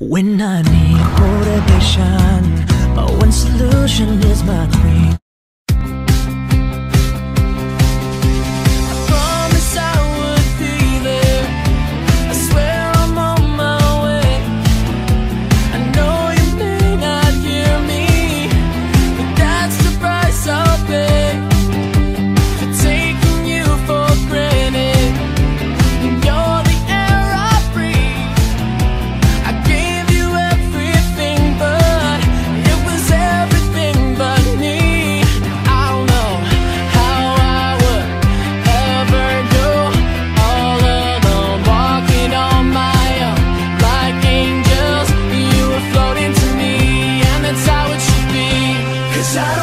When I need motivation, my one solution is my queen. Shut